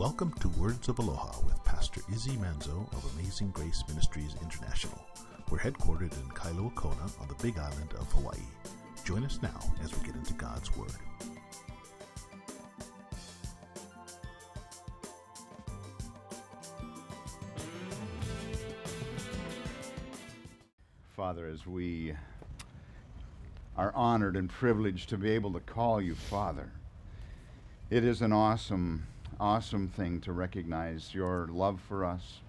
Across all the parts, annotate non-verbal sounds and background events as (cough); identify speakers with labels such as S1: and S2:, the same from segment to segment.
S1: Welcome to Words of Aloha with Pastor Izzy Manzo of Amazing Grace Ministries International. We're headquartered in Kailua Kona on the Big Island of Hawaii. Join us now as we get into God's Word.
S2: Father, as we are honored and privileged to be able to call you Father, it is an awesome, awesome thing to recognize your love for us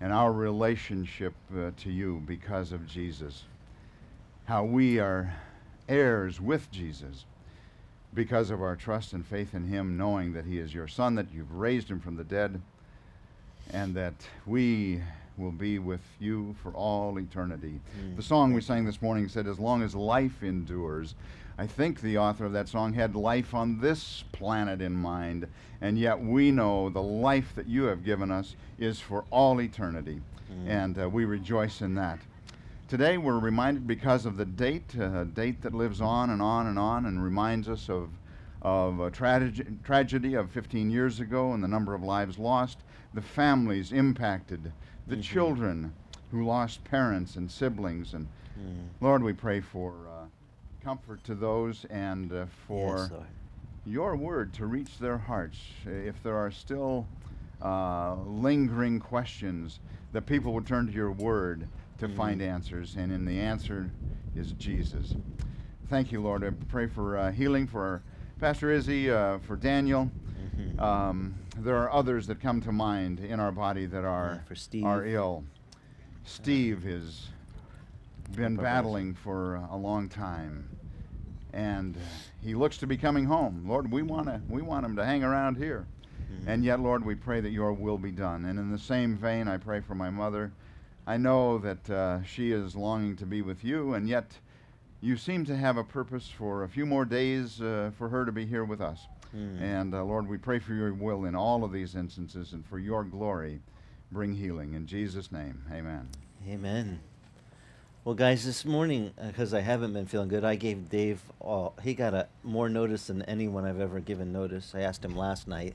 S2: and our relationship uh, to you because of Jesus. How we are heirs with Jesus because of our trust and faith in him, knowing that he is your Son, that you've raised him from the dead, and that we will be with you for all eternity.
S3: Mm.
S2: The song we sang this morning said, As long as life endures. I think the author of that song had life on this planet in mind, and yet we know the life that you have given us is for all eternity,
S3: Mm.
S2: and uh, we rejoice in that. Today we're reminded because of the date, a date that lives on and on and on and reminds us of, of a trage- tragedy of 15 years ago and the number of lives lost, the families impacted, the
S3: Mhm.
S2: children who lost parents and siblings. And
S3: Mm.
S2: Lord, we pray for uh, comfort to those and uh, for
S3: Yes,
S2: your word to reach their hearts. If there are still uh, lingering questions, that people would turn to your word to
S3: Mhm.
S2: find answers, and in the answer is Jesus. Thank you, Lord. I pray for uh, healing for Pastor Izzy, uh, for Daniel.
S3: Mhm.
S2: Um, there are others that come to mind in our body that are
S3: Yeah,
S2: are ill. Steve has been battling for a long time, and he looks to be coming home. Lord, we want to we want him to hang around here,
S3: Mhm.
S2: and yet, Lord, we pray that Your will be done. And in the same vein, I pray for my mother. I know that uh, she is longing to be with You, and yet You seem to have a purpose for a few more days uh, for her to be here with us.
S3: Mm.
S2: And uh, Lord, we pray for your will in all of these instances and for your glory. Bring healing. In Jesus' name, amen.
S3: Amen. Well, guys, this morning, uh, because I haven't been feeling good, I gave Dave, all, he got a, more notice than anyone I've ever given notice. I asked him last night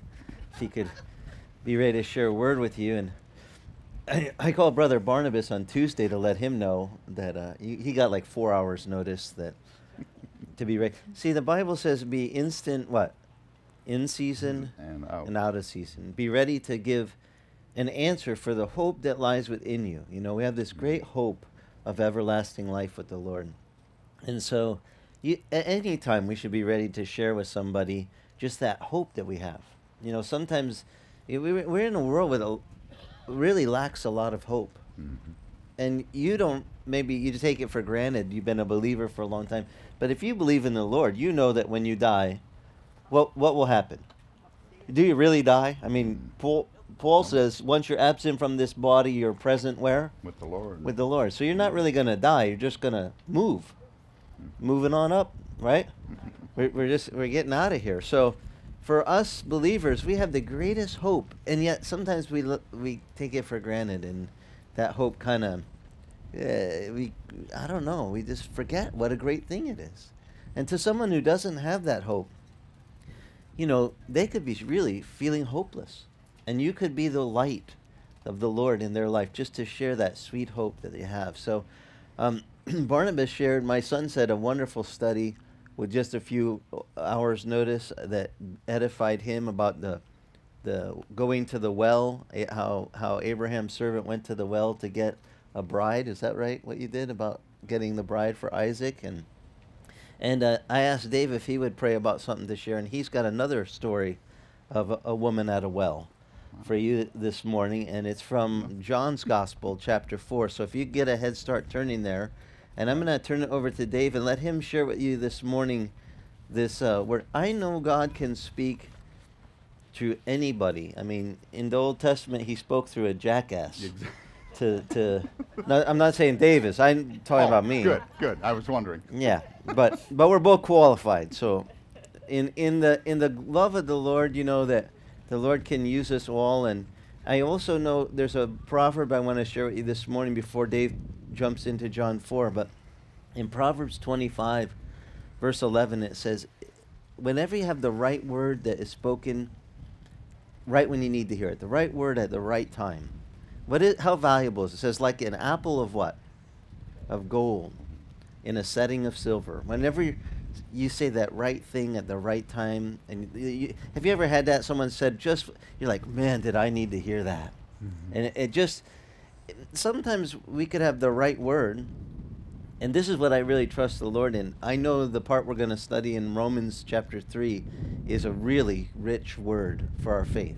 S3: if he could be ready to share a word with you. And I, I called Brother Barnabas on Tuesday to let him know that uh, he, he got like four hours notice that to be ready. See, the Bible says be instant, what? In season mm,
S2: And out.
S3: and out of season. Be ready to give an answer for the hope that lies within you. You know, we have this mm. great hope of everlasting life with the Lord. And so, you, at any time, we should be ready to share with somebody just that hope that we have. You know, sometimes we- we're in a world with a really lacks a lot of hope
S2: Mhm.
S3: and you don't maybe you take it for granted you've been a believer for a long time but if you believe in the lord you know that when you die what what will happen do you really die i mean paul paul says once you're absent from this body you're present where?
S2: With the Lord.
S3: with the lord. So you're not really going to die you're just going to move. Moving on up right? (laughs) We're, we're just we're getting out of here. So for us believers we have the greatest hope and yet sometimes we look, we take it for granted and that hope kind of yeah, we i don't know we just forget what a great thing it is. And to someone who doesn't have that hope you know they could be really feeling hopeless and you could be the light of the lord in their life just to share that sweet hope that they have. So um, (clears throat) barnabas shared my son said a wonderful study with just a few hours notice that edified him about the the going to the well how how abraham's servant went to the well to get a bride. Is that right what you did about getting the bride for isaac? And and uh, I asked Dave if he would pray about something to share, and he's got another story of a, a woman at a well for you this morning, and it's from John's Gospel, chapter 4. So if you get a head start turning there, and I'm going to turn it over to Dave and let him share with you this morning this uh, word. I know God can speak to anybody. I mean, in the Old Testament, he spoke through a jackass. (laughs) To, to no, I'm not saying Davis. I'm talking
S2: Oh,
S3: about me.
S2: Good, good. I was wondering.
S3: Yeah, but but we're both qualified. So, in in the in the love of the Lord, you know that the Lord can use us all. And I also know there's a proverb I want to share with you this morning before Dave jumps into John four. But in Proverbs 25, verse 11, it says, "Whenever you have the right word that is spoken right when you need to hear it, the right word at the right time. What is, how valuable is it? It says, like an apple of what? Of gold in a setting of silver. Whenever you, say that right thing at the right time, and you, you, have you ever had that? Someone said, just, you're like, man, did I need to hear that? Mm-hmm. And it, it just, sometimes we could have the right word, and this is what I really trust the Lord in. I know the part we're going to study in Romans chapter 3 is a really rich word for our faith.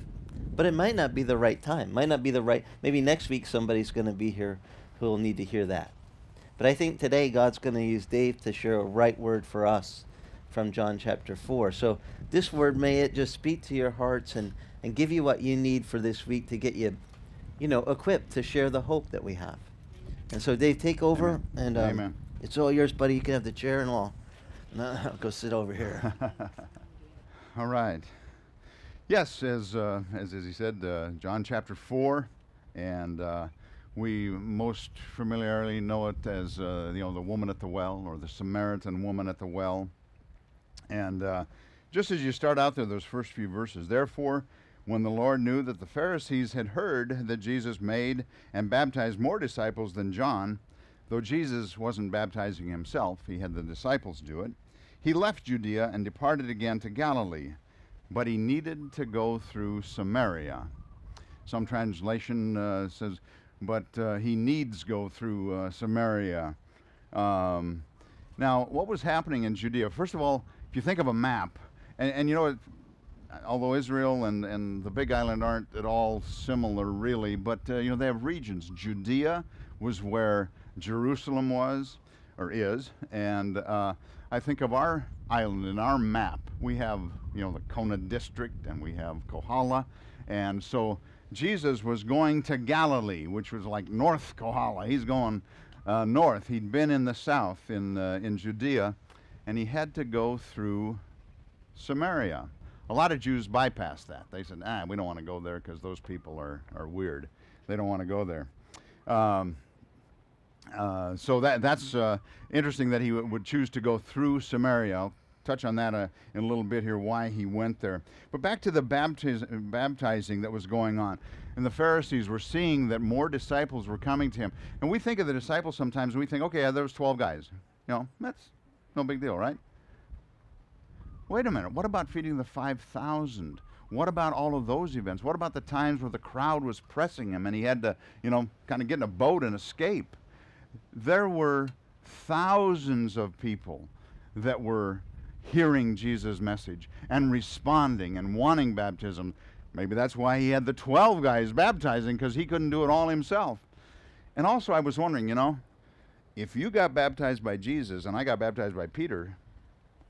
S3: But it might not be the right time. Might not be the right maybe next week somebody's going to be here who will need to hear that. But I think today God's going to use Dave to share a right word for us from John chapter 4. So this word may it just speak to your hearts and and give you what you need for this week to get you you know equipped to share the hope that we have. And so, Dave, take over,
S2: Amen.
S3: and
S2: um, Amen.
S3: it's all yours, buddy. You can have the chair and all. (laughs) I'll go sit over here. (laughs)
S2: all right. Yes, as uh, as, as he said, uh, John chapter four, and uh, we most familiarly know it as uh, you know the woman at the well or the Samaritan woman at the well. And uh, just as you start out there, those first few verses, therefore when the Lord knew that the Pharisees had heard that Jesus made and baptized more disciples than John, though Jesus wasn't baptizing himself, he had the disciples do it, he left Judea and departed again to Galilee. But he needed to go through Samaria. Some translation uh, says, but uh, he needs go through uh, Samaria. Um, now, what was happening in Judea? First of all, if you think of a map, and, and you know, although Israel and, and the Big Island aren't at all similar, really, but uh, you know they have regions. Judea was where Jerusalem was or is, and uh, I think of our island in our map. We have you know the Kona district, and we have Kohala, and so Jesus was going to Galilee, which was like North Kohala. He's going uh, north. He'd been in the south in uh, in Judea, and he had to go through Samaria. A lot of Jews bypassed that. They said, ah, we don't want to go there because those people are, are weird. They don't want to go there. Um, uh, so that, that's uh, interesting that he would choose to go through Samaria. I'll touch on that uh, in a little bit here, why he went there. But back to the baptiz- baptizing that was going on. And the Pharisees were seeing that more disciples were coming to him. And we think of the disciples sometimes, and we think, okay, yeah, there was 12 guys. You know, that's no big deal, right? Wait a minute, what about feeding the 5,000? What about all of those events? What about the times where the crowd was pressing him and he had to, you know, kind of get in a boat and escape? There were thousands of people that were hearing Jesus' message and responding and wanting baptism. Maybe that's why he had the 12 guys baptizing because he couldn't do it all himself. And also, I was wondering, you know, if you got baptized by Jesus and I got baptized by Peter,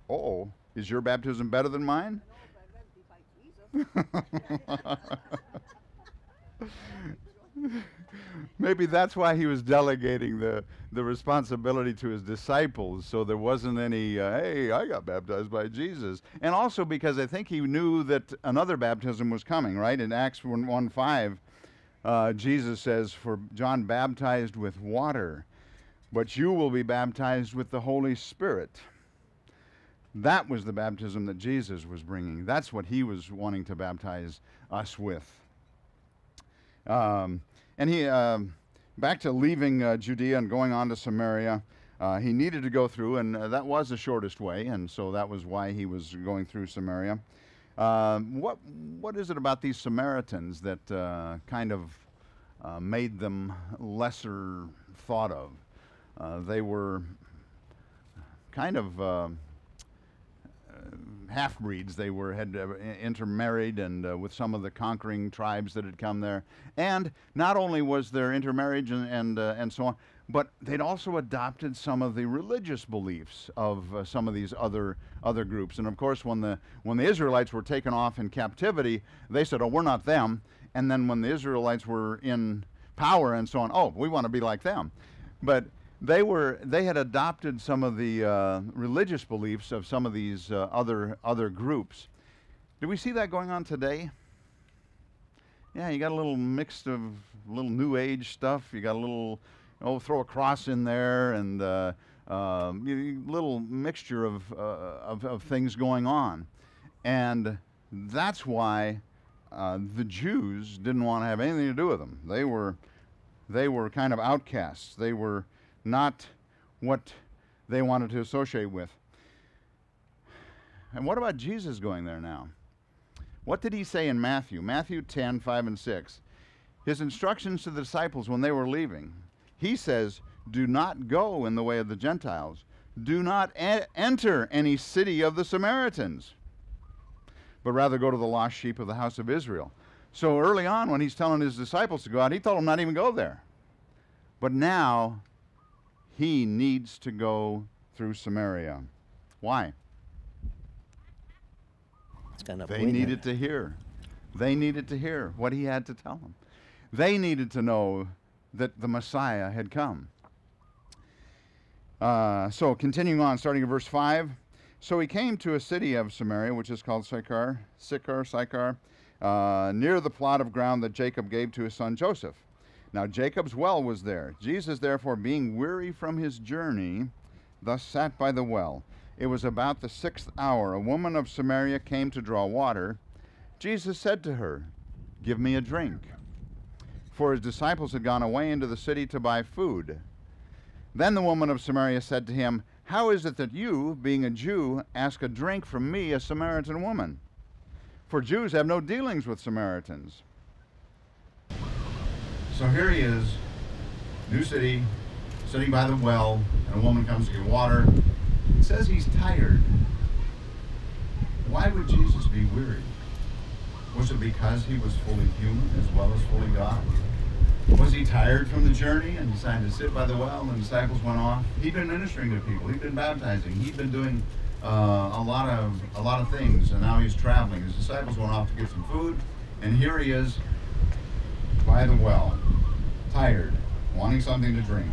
S2: oh, is your baptism better than mine? (laughs) (laughs) (laughs) Maybe that's why he was delegating the, the responsibility to his disciples, so there wasn't any, uh, hey, I got baptized by Jesus. And also because I think he knew that another baptism was coming, right? In Acts 1, 1 5, uh, Jesus says, For John baptized with water, but you will be baptized with the Holy Spirit. That was the baptism that Jesus was bringing. That's what he was wanting to baptize us with. Um, and he, uh, back to leaving uh, Judea and going on to Samaria, uh, he needed to go through, and uh, that was the shortest way, and so that was why he was going through Samaria. Um, what, what is it about these Samaritans that uh, kind of uh, made them lesser thought of? they were kind of half breeds. They were had uh, intermarried and uh, with some of the conquering tribes that had come there. And not only was there intermarriage and and, uh, and so on, but they'd also adopted some of the religious beliefs of uh, some of these other other groups. And of course, when the when the Israelites were taken off in captivity, they said, "Oh, we're not them." And then when the Israelites were in power and so on, "Oh, we want to be like them." But they were they had adopted some of the uh, religious beliefs of some of these uh, other other groups. Do we see that going on today? Yeah, you got a little mix of little new age stuff. You got a little oh throw a cross in there and uh, um, little mixture of, uh, of, of things going on, and that's why uh, the Jews didn't want to have anything to do with them. They were, they were kind of outcasts. They were not what they wanted to associate with. And what about Jesus going there now? What did he say in Matthew? Matthew 10, 5 and 6. His instructions to the disciples when they were leaving. He says, Do not go in the way of the Gentiles. Do not e- enter any city of the Samaritans, but rather go to the lost sheep of the house of Israel. So early on, when he's telling his disciples to go out, he told them not even go there. But now, he needs to go through Samaria. Why?
S4: It's kind of
S2: They needed to hear. They needed to hear what he had to tell them. They needed to know that the Messiah had come. Uh, so, continuing on, starting at verse 5. So he came to a city of Samaria, which is called Sychar, Sychar, Sychar, uh, near the plot of ground that Jacob gave to his son Joseph. Now Jacob's well was there. Jesus, therefore, being weary from his journey, thus sat by the well. It was about the sixth hour. A woman of Samaria came to draw water. Jesus said to her, Give me a drink. For his disciples had gone away into the city to buy food. Then the woman of Samaria said to him, How is it that you, being a Jew, ask a drink from me, a Samaritan woman? For Jews have no dealings with Samaritans. So here he is, new city, sitting by the well, and a woman comes to get water. It says he's tired. Why would Jesus be weary? Was it because he was fully human as well as fully God? Was he tired from the journey and decided to sit by the well and the disciples went off? He'd been ministering to people. He'd been baptizing. He'd been doing uh, a lot of a lot of things, and now he's traveling. His disciples went off to get some food, and here he is by the well, tired, wanting something to drink.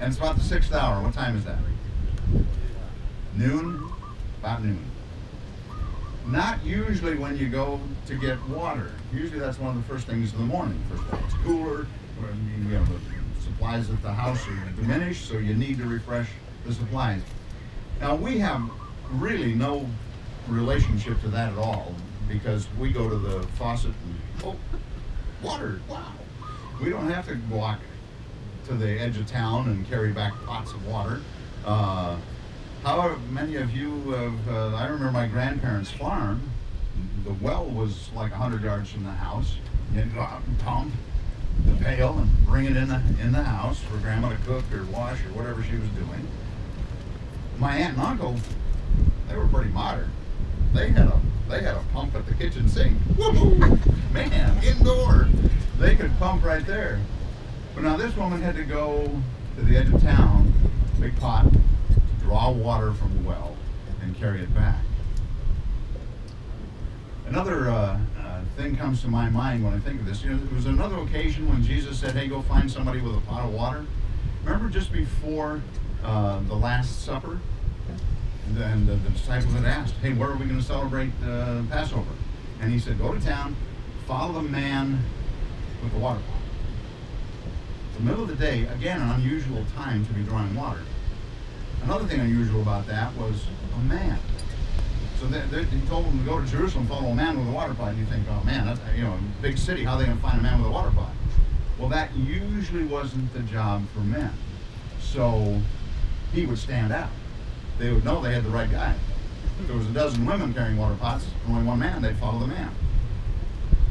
S2: And it's about the sixth hour. What time is that? Noon? About noon. Not usually when you go to get water. Usually that's one of the first things in the morning. First of all, it's cooler. You know, the supplies at the house are diminished, so you need to refresh the supplies. Now we have really no relationship to that at all because we go to the faucet and oh, water. Wow. We don't have to walk to the edge of town and carry back pots of water. Uh, however, many of you have, uh, I remember my grandparents' farm, the well was like 100 yards from the house. You had to go out and pump the pail and bring it in the, in the house for grandma to cook or wash or whatever she was doing. My aunt and uncle, they were pretty modern. They had a they had a pump at the kitchen sink. Woo-hoo! Man, indoor. They could pump right there. But now this woman had to go to the edge of town, big pot, draw water from the well and carry it back. Another uh, uh, thing comes to my mind when I think of this. You know, there was another occasion when Jesus said, "Hey, go find somebody with a pot of water." Remember, just before uh, the Last Supper, and the, the disciples had asked, "Hey, where are we going to celebrate uh, Passover?" And he said, "Go to town, follow the man with the water pot." The middle of the day, again, an unusual time to be drawing water. Another thing unusual about that was a man. So they, they, he told them to go to Jerusalem, follow a man with a water pot. And you think, oh man, that's you know, a big city. How are they going to find a man with a water pot? Well, that usually wasn't the job for men. So he would stand out. They would know they had the right guy. If there was a dozen women carrying water pots, only one man, they'd follow the man.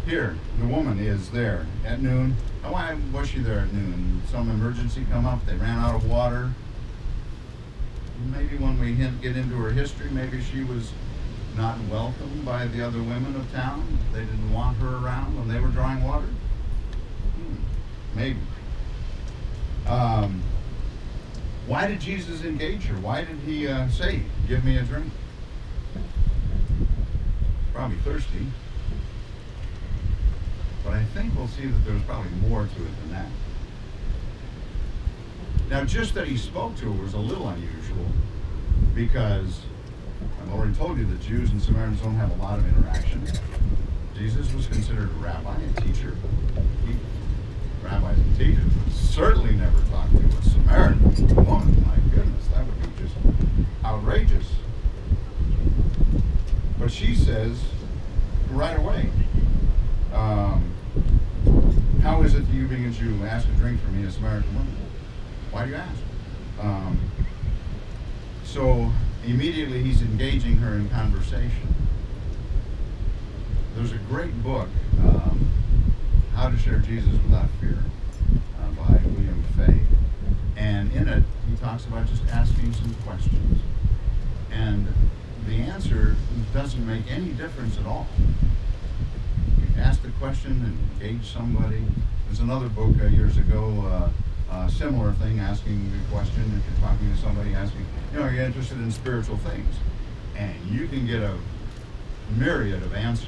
S2: Here, the woman is there at noon. Oh, why was she there at noon? Some emergency come up. They ran out of water. Maybe when we hint, get into her history, maybe she was not welcomed by the other women of town. They didn't want her around when they were drawing water. Hmm, maybe. Um, why did Jesus engage her? Why did he uh, say, "Give me a drink"? Probably thirsty. But I think we'll see that there's probably more to it than that. Now, just that he spoke to her was a little unusual because I've already told you that Jews and Samaritans don't have a lot of interaction. Jesus was considered a rabbi, a teacher. Rabbis and teachers would certainly never talk to a Samaritan woman. My goodness, that would be just outrageous. But she says right away, Um, how is it that you, being a Jew, ask a drink from me, a Samaritan woman? Why do you ask? Um, so immediately he's engaging her in conversation. There's a great book, How to Share Jesus Without Fear, uh, by William Fay. And in it, he talks about just asking some questions. And the answer doesn't make any difference at all. You ask the question and engage somebody. There's another book uh, years ago, uh, uh, similar thing, asking a question. If you're talking to somebody, asking, you know, are you interested in spiritual things? And you can get a myriad of answers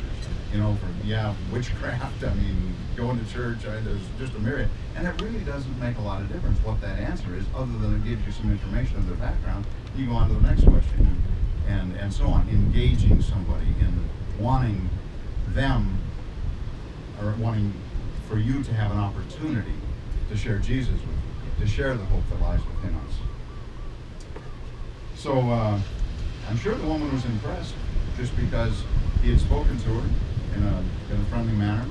S2: you know, from, yeah, witchcraft, I mean, going to church, I, there's just a myriad. And it really doesn't make a lot of difference what that answer is, other than it gives you some information of their background. You go on to the next question, and, and, so on, engaging somebody in wanting them, or wanting for you to have an opportunity to share Jesus with you, to share the hope that lies within us. So uh, I'm sure the woman was impressed just because he had spoken to her in a, in a friendly manner.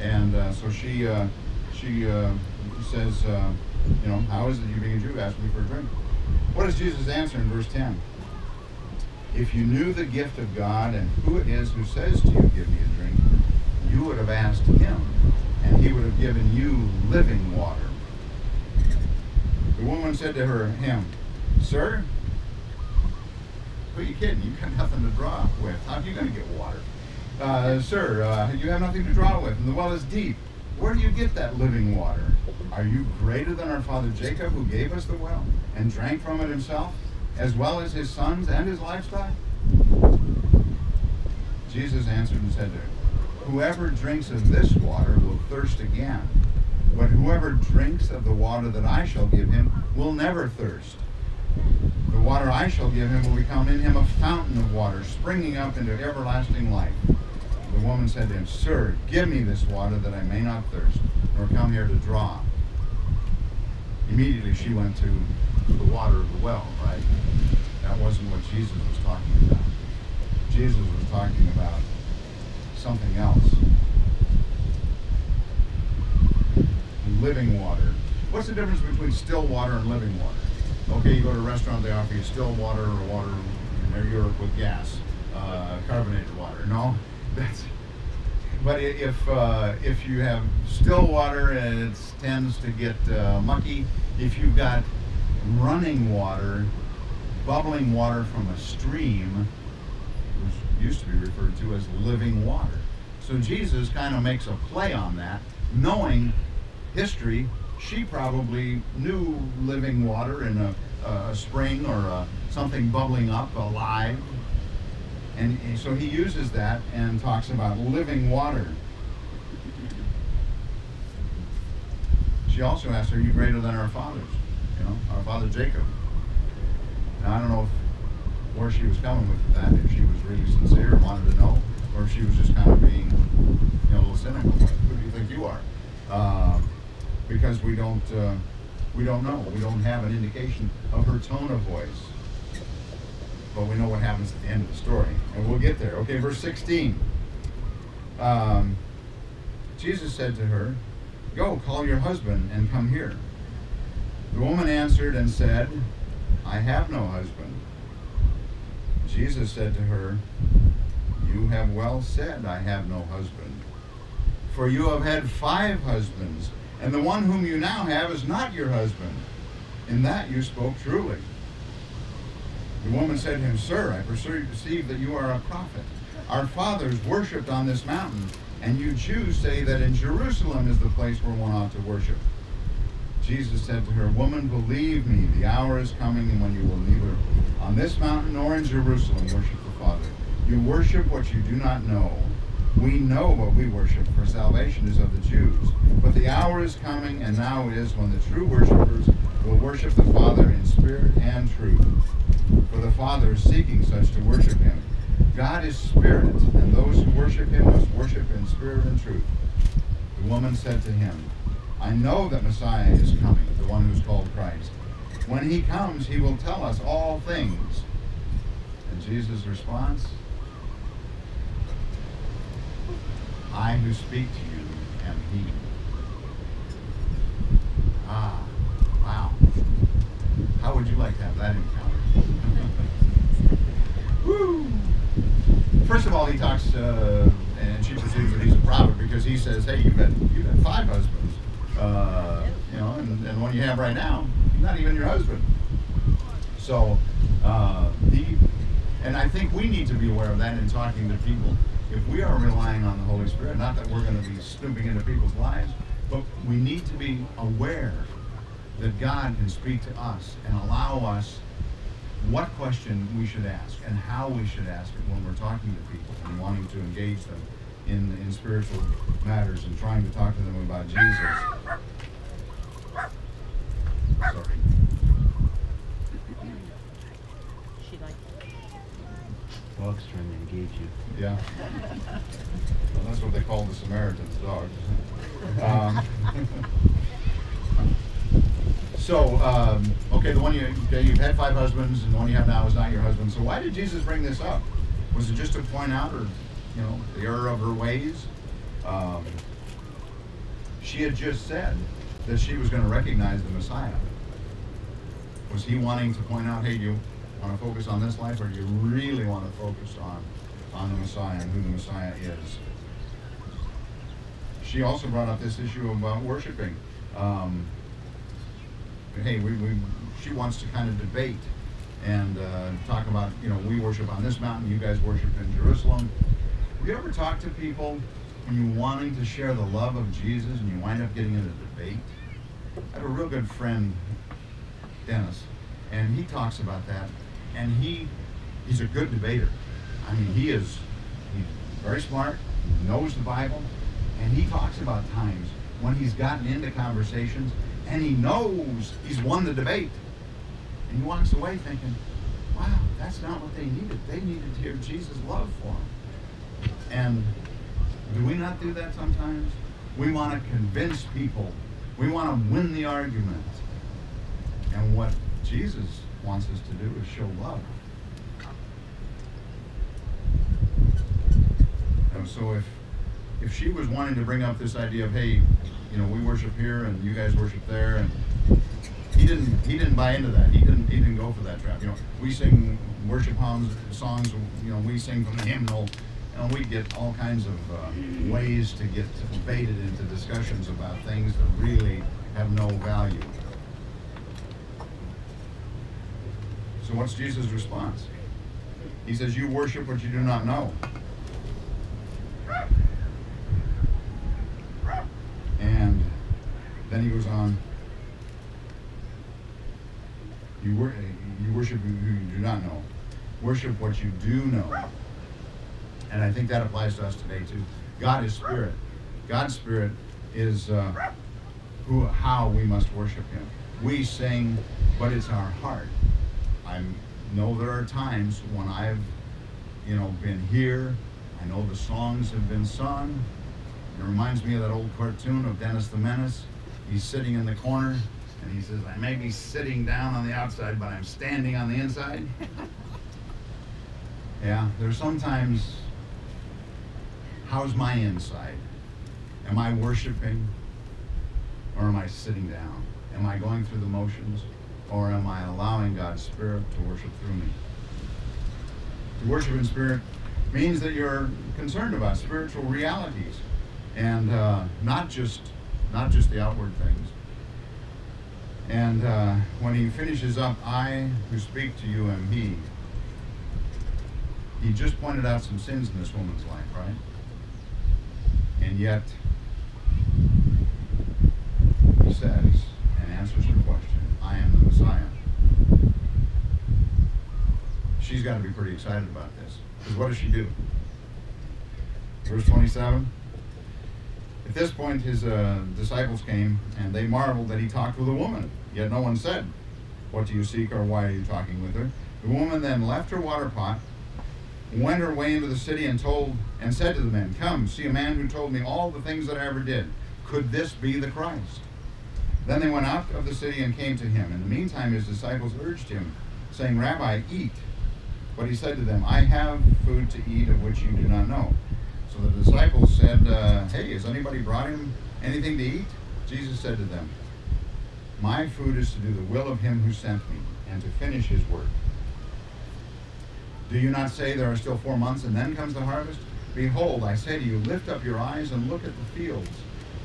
S2: And uh, so she, uh, she uh, says, uh, you know, how is it you being a Jew ask me for a drink? What does Jesus answer in verse 10? If you knew the gift of God and who it is who says to you, give me a drink, you would have asked him, and he would have given you living water. The woman said to her, him, Sir, who are you kidding? You've got nothing to draw with. How are you going to get water? Uh, sir, uh, you have nothing to draw with, and the well is deep. Where do you get that living water? Are you greater than our father Jacob, who gave us the well and drank from it himself, as well as his sons and his livestock? Jesus answered and said to her, Whoever drinks of this water will thirst again, but whoever drinks of the water that I shall give him will never thirst. The water I shall give him will become in him a fountain of water, springing up into everlasting life. The woman said to him, Sir, give me this water that I may not thirst, nor come here to draw. Immediately she went to the water of the well, right? That wasn't what Jesus was talking about. Jesus was talking about something else. Living water. What's the difference between still water and living water? Okay, you go to a restaurant, they offer you still water or water in Europe with gas, uh, carbonated water. No, that's. But if uh, if you have still water and it tends to get uh, mucky, if you've got running water, bubbling water from a stream, which used to be referred to as living water. So Jesus kind of makes a play on that, knowing history. She probably knew living water in a, a spring or a, something bubbling up alive and, so he uses that and talks about living water. She also asks, Are you greater than our fathers? You know, our father Jacob. Now, I don't know if, where she was coming with that, if she was really sincere, and wanted to know, or if she was just kind of being, you know, a little cynical. Who do you think you are? Uh, because we don't, uh, we don't know. We don't have an indication of her tone of voice but we know what happens at the end of the story. And we'll get there. Okay, verse 16. Um, Jesus said to her, Go, call your husband and come here. The woman answered and said, I have no husband. Jesus said to her, You have well said, I have no husband. For you have had five husbands, and the one whom you now have is not your husband. In that you spoke truly. The woman said to him, Sir, I perceive that you are a prophet. Our fathers worshipped on this mountain, and you Jews say that in Jerusalem is the place where one ought to worship. Jesus said to her, Woman, believe me, the hour is coming when you will neither on this mountain nor in Jerusalem worship the Father. You worship what you do not know. We know what we worship, for salvation is of the Jews. But the hour is coming, and now is, when the true worshippers will worship the Father in spirit and truth for the Father is seeking such to worship him. God is spirit, and those who worship him must worship in spirit and truth. The woman said to him, I know that Messiah is coming, the one who's called Christ. When he comes, he will tell us all things. And Jesus' response, I who speak to you am he. Ah, wow. How would you like to have that encounter? (laughs) Woo! First of all, he talks, uh, and she perceives that he's a prophet because he says, "Hey, you've had you've had five husbands, uh, you know, and, and one you have right now, not even your husband." So, uh, he, and I think we need to be aware of that in talking to people. If we are relying on the Holy Spirit, not that we're going to be snooping into people's lives, but we need to be aware that God can speak to us and allow us what question we should ask and how we should ask it when we're talking to people and wanting to engage them in, in spiritual matters and trying to talk to them about Jesus. Sorry.
S5: She like
S4: Dog's trying to engage you.
S2: Yeah. Well, that's what they call the Samaritan's dog. Um, so, um, okay, the one you you've had five husbands, and the one you have now is not your husband. So, why did Jesus bring this up? Was it just to point out, or you know, the error of her ways? Um, she had just said that she was going to recognize the Messiah. Was he wanting to point out, hey, you want to focus on this life, or do you really want to focus on on the Messiah and who the Messiah is? She also brought up this issue about worshiping. Um, hey, we, we, she wants to kind of debate and uh, talk about, you know, we worship on this mountain, you guys worship in Jerusalem. Have you ever talked to people when you're wanting to share the love of Jesus and you wind up getting in a debate? I have a real good friend, Dennis, and he talks about that. And he he's a good debater. I mean, he is he's very smart, knows the Bible, and he talks about times when he's gotten into conversations and he knows he's won the debate. And he walks away thinking, wow, that's not what they needed. They needed to hear Jesus' love for them. And do we not do that sometimes? We want to convince people. We want to win the argument. And what Jesus wants us to do is show love. And so if if she was wanting to bring up this idea of hey, you know, we worship here and you guys worship there, and he didn't he didn't buy into that. He didn't he didn't go for that trap. You know, we sing worship hymns, songs. You know, we sing from the hymnal, and we get all kinds of uh, ways to get baited into discussions about things that really have no value. So what's Jesus' response? He says, "You worship what you do not know." And then he goes on. You, wor- you worship who you do not know. Worship what you do know. And I think that applies to us today too. God is spirit. God's spirit is uh, who, how we must worship Him. We sing, but it's our heart. I know there are times when I've, you know, been here. I know the songs have been sung. It reminds me of that old cartoon of Dennis the Menace. He's sitting in the corner and he says, I may be sitting down on the outside, but I'm standing on the inside. (laughs) yeah, there's sometimes, how's my inside? Am I worshiping or am I sitting down? Am I going through the motions or am I allowing God's Spirit to worship through me? To worship in spirit means that you're concerned about spiritual realities and uh, not just not just the outward things. And uh, when he finishes up, I who speak to you am he. He just pointed out some sins in this woman's life, right? And yet, he says and answers her question, I am the Messiah. She's got to be pretty excited about this. Because what does she do? Verse 27. At this point, his uh, disciples came, and they marveled that he talked with a woman. Yet no one said, What do you seek, or why are you talking with her? The woman then left her water pot, went her way into the city, and told and said to the men, Come, see a man who told me all the things that I ever did. Could this be the Christ? Then they went out of the city and came to him. In the meantime, his disciples urged him, saying, Rabbi, eat. But he said to them, I have food to eat of which you do not know. So the disciples said, uh, Hey, has anybody brought him anything to eat? Jesus said to them, My food is to do the will of him who sent me and to finish his work. Do you not say there are still four months and then comes the harvest? Behold, I say to you, lift up your eyes and look at the fields,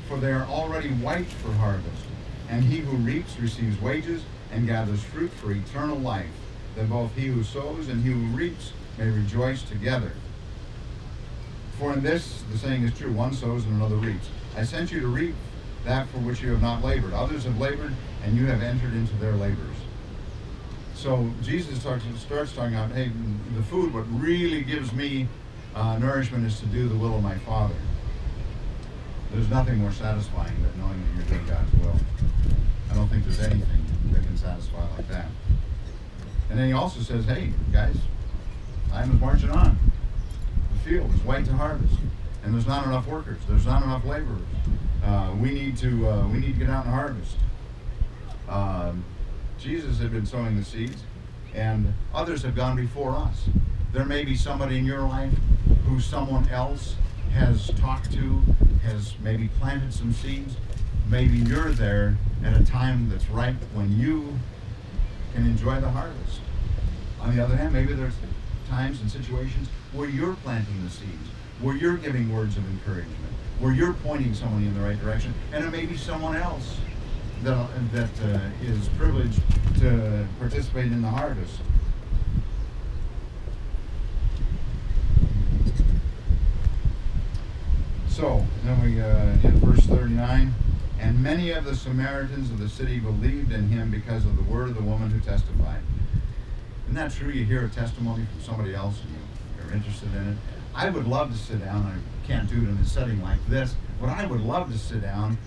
S2: for they are already white for harvest. And he who reaps receives wages and gathers fruit for eternal life, that both he who sows and he who reaps may rejoice together. For in this the saying is true one sows and another reaps. I sent you to reap that for which you have not labored. Others have labored, and you have entered into their labors. So Jesus starts, starts talking about, hey, the food, what really gives me uh, nourishment is to do the will of my Father. There's nothing more satisfying than knowing that you're doing God's will. I don't think there's anything that can satisfy like that. And then he also says, hey, guys, time is marching on. The field is white to harvest. And there's not enough workers. There's not enough laborers. Uh, we need to uh, we need to get out and harvest. Um, Jesus had been sowing the seeds, and others have gone before us. There may be somebody in your life who someone else has talked to, has maybe planted some seeds. Maybe you're there at a time that's right when you can enjoy the harvest. On the other hand, maybe there's times and situations where you're planting the seeds, where you're giving words of encouragement, where you're pointing someone in the right direction, and it may be someone else that, that uh, is privileged to participate in the harvest. So, then we uh, verse 39. And many of the Samaritans of the city believed in him because of the word of the woman who testified. Isn't that true? You hear a testimony from somebody else and you're interested in it. I would love to sit down. I can't do it in a setting like this, but I would love to sit down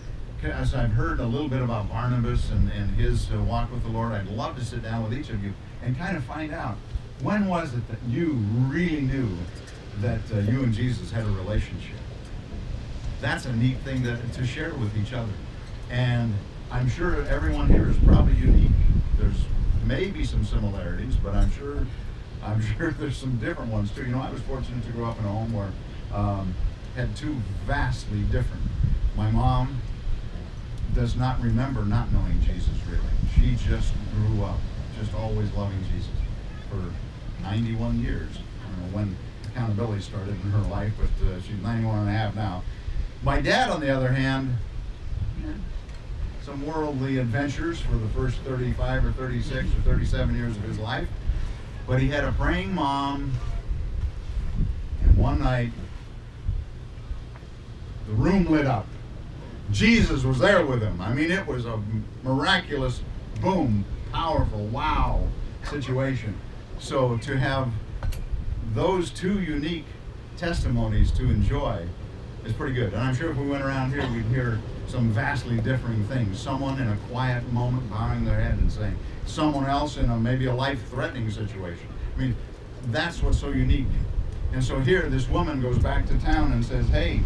S2: as I've heard a little bit about Barnabas and, and his uh, walk with the Lord, I'd love to sit down with each of you and kind of find out when was it that you really knew that uh, you and Jesus had a relationship. That's a neat thing to, to share with each other. And I'm sure everyone here is probably unique. There's maybe some similarities, but I'm sure I'm (laughs) sure there's some different ones too. You know, I was fortunate to grow up in a home where um, had two vastly different. My mom does not remember not knowing Jesus really. She just grew up just always loving Jesus for 91 years. I don't know when accountability started in her life, but uh, she's 91 and a half now. My dad, on the other hand, some worldly adventures for the first 35 or 36 or 37 years of his life. But he had a praying mom, and one night, the room lit up Jesus was there with him. I mean, it was a miraculous, boom, powerful, wow situation. So to have those two unique testimonies to enjoy is pretty good. And I'm sure if we went around here, we'd hear some vastly differing things. Someone in a quiet moment bowing their head and saying, someone else in a maybe a life-threatening situation. I mean, that's what's so unique. And so here, this woman goes back to town and says, hey,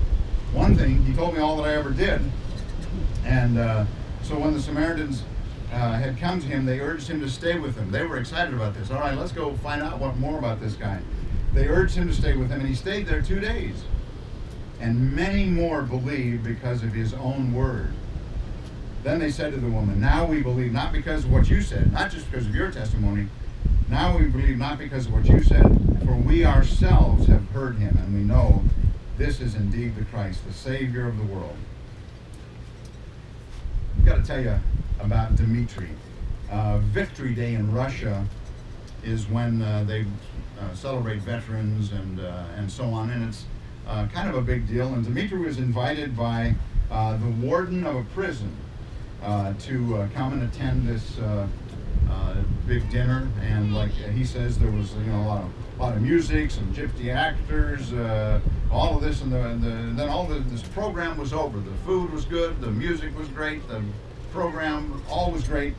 S2: one thing, he told me all that I ever did. And uh, so when the Samaritans uh, had come to him, they urged him to stay with them. They were excited about this. All right, let's go find out what more about this guy. They urged him to stay with them, and he stayed there two days. And many more believed because of his own word. Then they said to the woman, Now we believe, not because of what you said, not just because of your testimony. Now we believe not because of what you said, for we ourselves have heard him, and we know this is indeed the Christ, the Savior of the world. I've got to tell you about Dmitri. Uh, Victory Day in Russia is when uh, they uh, celebrate veterans and, uh, and so on, and it's uh, kind of a big deal. And Dmitri was invited by uh, the warden of a prison to come and attend this big dinner. And like he says, there was you know a lot of a lot of music, some gypsy actors, uh, all of this, and, the, the, then all the, this program was over. The food was good, the music was great, the program all was great,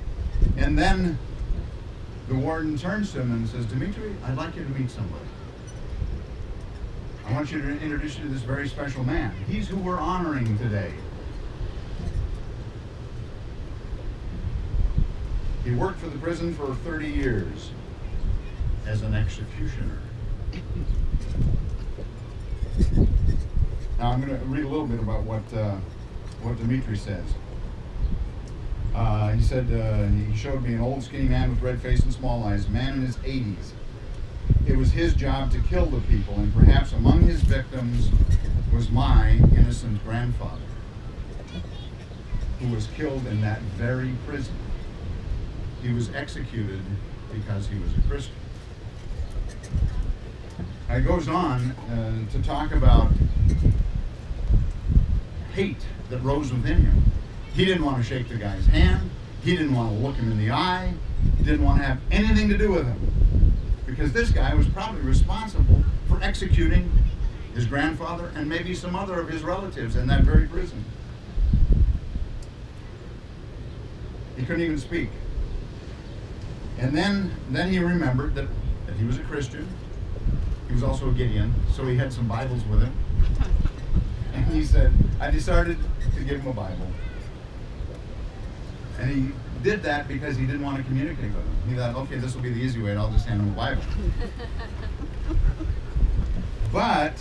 S2: and then the warden turns to him and says, "Dimitri, I'd like you to meet somebody. I want you to introduce you to this very special man. He's who we're honoring today." He worked for the prison for 30 years as an executioner. Now, I'm going to read a little bit about what uh, what Dimitri says. Uh, he said uh, he showed me an old skinny man with red face and small eyes, man in his 80s. It was his job to kill the people, and perhaps among his victims was my innocent grandfather, who was killed in that very prison. He was executed because he was a Christian. It goes on uh, to talk about hate that rose within him. He didn't want to shake the guy's hand. He didn't want to look him in the eye. He didn't want to have anything to do with him. Because this guy was probably responsible for executing his grandfather and maybe some other of his relatives in that very prison. He couldn't even speak. And then, then he remembered that, that he was a Christian. He was also a Gideon, so he had some Bibles with him. And he said, I decided to give him a Bible. And he did that because he didn't want to communicate with him. He thought, okay, this will be the easy way, and I'll just hand him a Bible. (laughs) but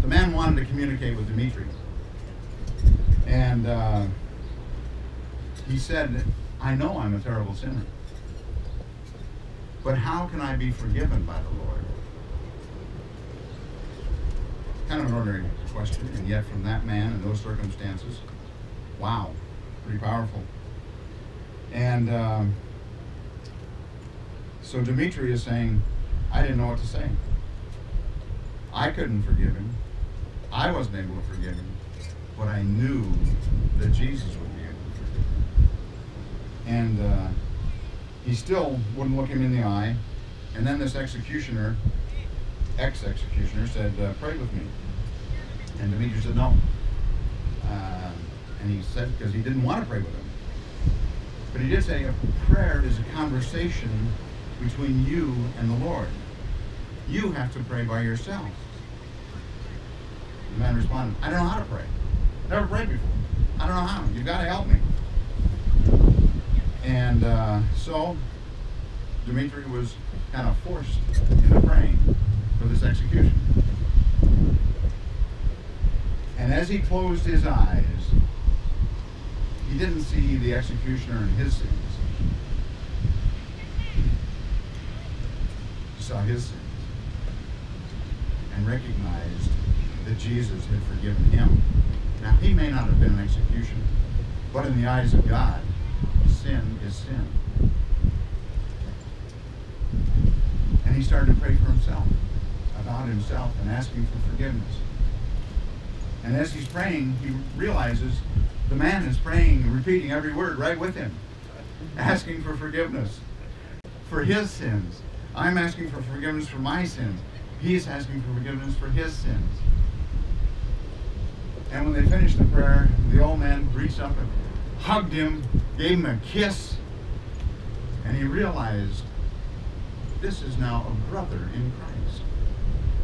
S2: the man wanted to communicate with Dimitri. And uh, he said, I know I'm a terrible sinner. But how can I be forgiven by the Lord? Kind of an ordinary question, and yet from that man and those circumstances, wow, pretty powerful. And um, so Dimitri is saying, I didn't know what to say. I couldn't forgive him. I wasn't able to forgive him. But I knew that Jesus would be able to forgive him. And uh, he still wouldn't look him in the eye. And then this executioner, ex-executioner, said, uh, pray with me. And Dimitri said, no. Uh, and he said, because he didn't want to pray with him. But he did say a prayer is a conversation between you and the Lord. You have to pray by yourself. The man responded, I don't know how to pray. Never prayed before. I don't know how. You've got to help me. And uh, so Dimitri was kind of forced into praying for this execution. And as he closed his eyes, he didn't see the executioner and his sins. He saw his sins and recognized that Jesus had forgiven him. Now, he may not have been an executioner, but in the eyes of God, sin is sin. And he started to pray for himself, about himself, and asking for forgiveness. And as he's praying, he realizes the man is praying, and repeating every word right with him, asking for forgiveness for his sins. I'm asking for forgiveness for my sins. He's asking for forgiveness for his sins. And when they finished the prayer, the old man reached up and hugged him, gave him a kiss, and he realized this is now a brother in Christ.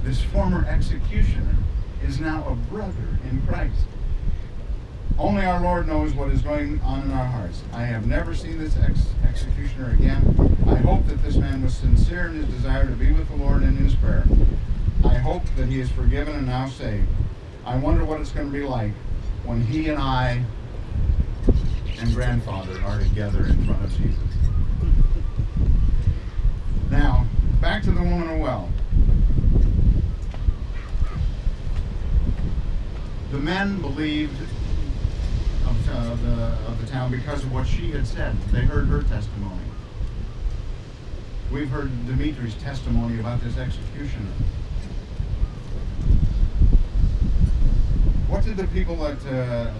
S2: This former executioner is now a brother in Christ. Only our Lord knows what is going on in our hearts. I have never seen this ex- executioner again. I hope that this man was sincere in his desire to be with the Lord in his prayer. I hope that he is forgiven and now saved. I wonder what it's going to be like when he and I and grandfather are together in front of Jesus. Now, back to the woman of well. The men believed of, uh, the, of the town because of what she had said. They heard her testimony. We've heard Dimitri's testimony about this executioner. What did the people at uh,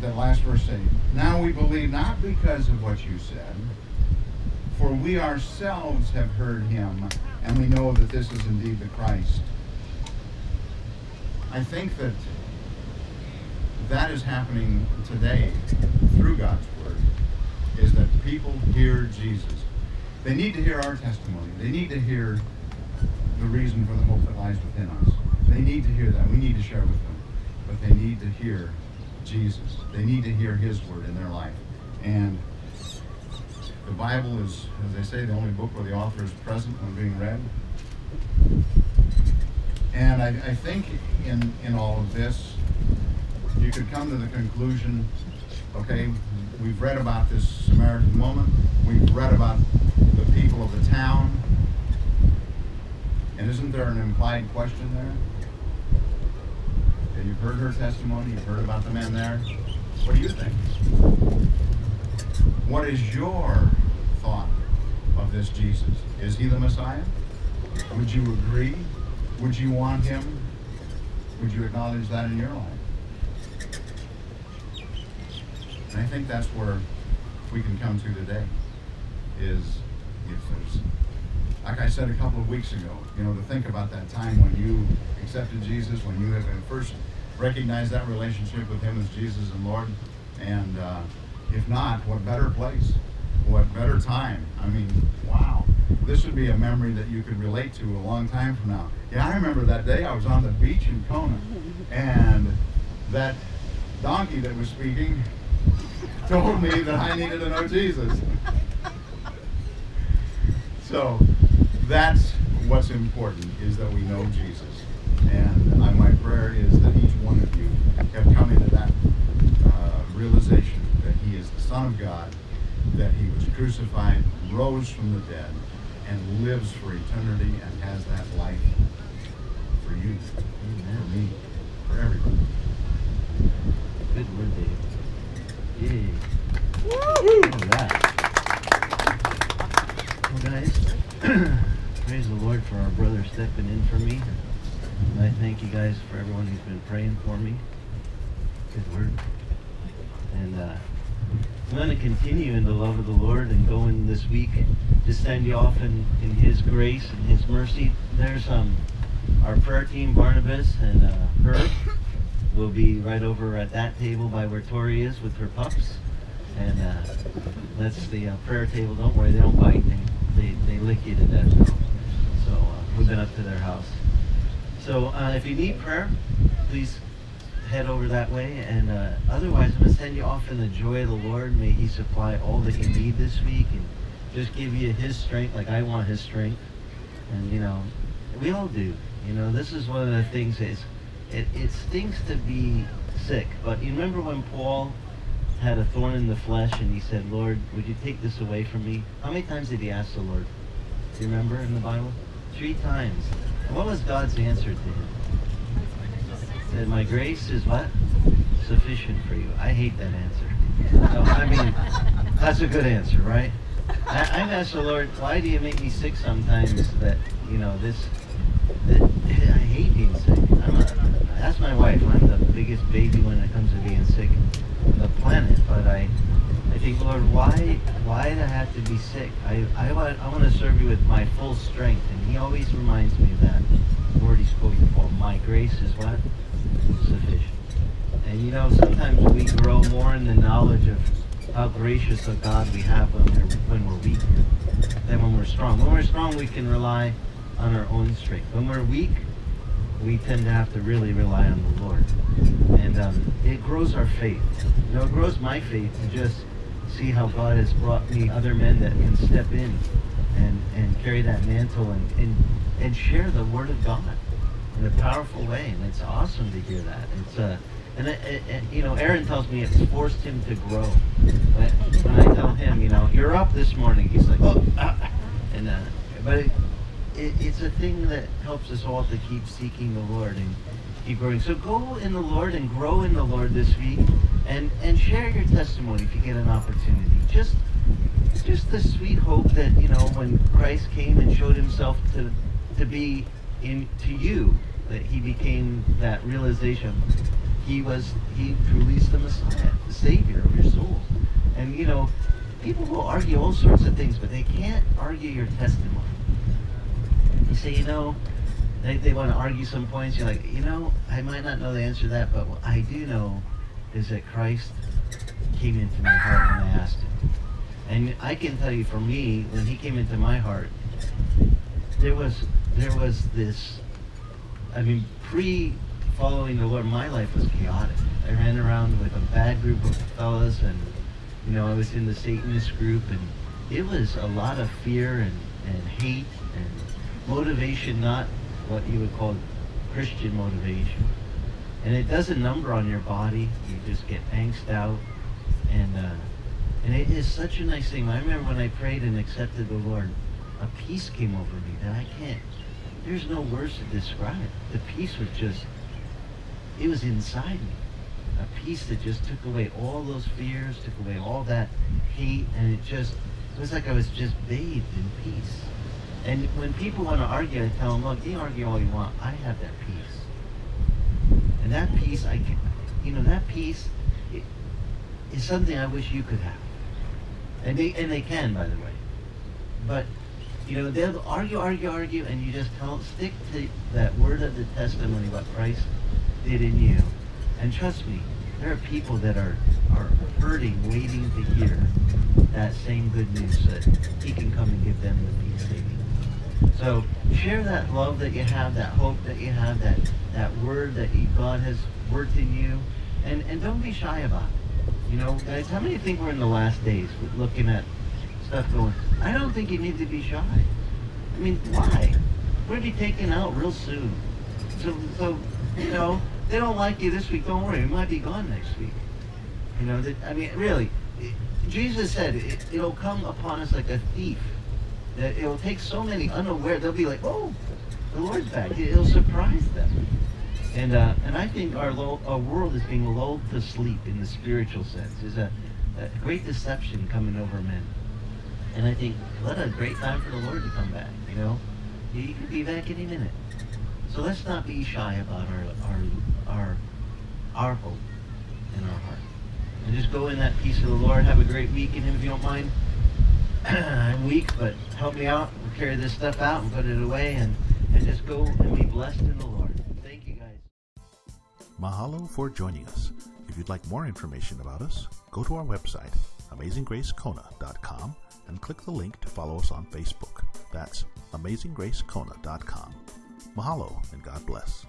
S2: the last verse say? Now we believe not because of what you said, for we ourselves have heard him, and we know that this is indeed the Christ. I think that that is happening today through God's Word, is that people hear Jesus. They need to hear our testimony. They need to hear the reason for the hope that lies within us. They need to hear that. We need to share with them. But they need to hear Jesus. They need to hear His Word in their life. And the Bible is, as they say, the only book where the author is present when being read. And I, I think in, in all of this, you could come to the conclusion, okay, we've read about this Samaritan woman, we've read about the people of the town, and isn't there an implied question there? Okay, you've heard her testimony, you've heard about the men there. What do you think? What is your thought of this Jesus? Is he the Messiah? Would you agree? Would you want him? Would you acknowledge that in your life? And I think that's where we can come to today. Is if there's, like I said a couple of weeks ago, you know, to think about that time when you accepted Jesus, when you have first recognized that relationship with Him as Jesus and Lord, and uh, if not, what better place? What better time? I mean, wow. This would be a memory that you could relate to a long time from now. Yeah, I remember that day I was on the beach in Kona, and that donkey that was speaking told me that I needed to know Jesus. So that's what's important is that we know Jesus. And uh, my prayer is that each one of you have come into that uh, realization that he is the Son of God, that he was crucified, rose from the dead, and lives for eternity and has that life for you, for me, for everybody.
S3: Good word, Dave. Yay. Well, guys, praise the Lord for our brother stepping in for me. And I thank you guys for everyone who's been praying for me. Good word. And uh, I'm going to continue in the love of the Lord and go in this week to send you off in, in His grace and His mercy. There's um, our prayer team, Barnabas and uh, Herb, will be right over at that table by where Tori is with her pups. And uh, that's the uh, prayer table. Don't worry, they don't bite. They, they, they lick you to death. So uh, we've been up to their house. So uh, if you need prayer, please head over that way. And uh, otherwise, I'm going to send you off in the joy of the Lord. May He supply all that you need this week and just give you His strength like I want His strength. And, you know, we all do. You know, this is one of the things is it, it stinks to be sick. But you remember when Paul had a thorn in the flesh and he said, Lord, would you take this away from me? How many times did he ask the Lord? Do you remember in the Bible? Three times. What was God's answer to him? He said, My grace is what? Sufficient for you. I hate that answer. No, I mean, that's a good answer, right? I, I've asked the Lord, why do you make me sick sometimes that, you know, this, that, I hate being sick. I'm a, that's my wife. I'm the biggest baby when it comes to being sick on the planet. But I, I think, Lord, why, why do I have to be sick? I, I want, I want to serve you with my full strength. And He always reminds me of that. Word He spoke to Paul, my grace is what? Sufficient. And you know, sometimes we grow more in the knowledge of how gracious a God we have when we're, when we're weak than when we're strong. When we're strong, we can rely on our own strength. When we're weak, we tend to have to really rely on the Lord. And um, it grows our faith. You know, it grows my faith to just see how God has brought me other men that can step in and, and carry that mantle and, and, and share the Word of God in a powerful way. And it's awesome to hear that. It's uh, and, it, you know, Aaron tells me it's forced him to grow. When, when I tell him, you know, you're up this morning, he's like, oh, ah. and uh, but it, it, it's a thing that helps us all to keep seeking the Lord and keep growing. So go in the Lord and grow in the Lord this week, and and share your testimony if you get an opportunity. Just just the sweet hope that you know when Christ came and showed Himself to to be in to you, that He became that realization. He was He truly is the Messiah, the Savior of your soul. And you know, people will argue all sorts of things, but they can't argue your testimony. Say, you know, they, they want to argue some points. You're like, you know, I might not know the answer to that, but what I do know is that Christ came into my heart when I asked Him. And I can tell you, for me, when He came into my heart, there was there was this. I mean, pre following the Lord, my life was chaotic. I ran around with a bad group of fellas, and you know, I was in the Satanist group, and it was a lot of fear and, and hate and motivation, not what you would call Christian motivation. And it does a number on your body. You just get angst out. And, uh, and it is such a nice thing. I remember when I prayed and accepted the Lord, a peace came over me that I can't, there's no words to describe. The peace was just, it was inside me. A peace that just took away all those fears, took away all that hate, and it just, it was like I was just bathed in peace. And when people want to argue, I tell them, look, you argue all you want. I have that peace. And that peace, I can, you know, that peace is something I wish you could have. And they, and they can, by the way. But, you know, they'll argue, argue, argue, and you just tell, stick to that word of the testimony, what Christ did in you. And trust me, there are people that are, are hurting, waiting to hear that same good news that he can come and give them the peace. So share that love that you have, that hope that you have, that, that word that you, God has worked in you, and, and don't be shy about it. You know, guys, how many think we're in the last days looking at stuff going, I don't think you need to be shy. I mean, why? We're going to be taken out real soon. So, so, you know, they don't like you this week, don't worry, it might be gone next week. You know, that, I mean, really, Jesus said it, it'll come upon us like a thief. That it'll take so many unaware, they'll be like, oh, the Lord's back. It, will surprise them. And uh, and I think our, lo- our world is being lulled to sleep in the spiritual sense. There's a, a great deception coming over men. And I think, what a great time for the Lord to come back, you know? He could be back any minute. So let's not be shy about our our our our hope in our heart. And just go in that peace of the Lord. Have a great week in Him if you don't mind. (clears throat) I'm weak, but help me out. We'll carry this stuff out and put it away and, and just go and be blessed in the Lord. Thank you guys.
S1: Mahalo for joining us. If you'd like more information about us, go to our website, amazinggracekona.com, and click the link to follow us on Facebook. That's amazinggracekona.com. Mahalo and God bless.